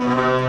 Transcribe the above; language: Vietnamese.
Mm-hmm.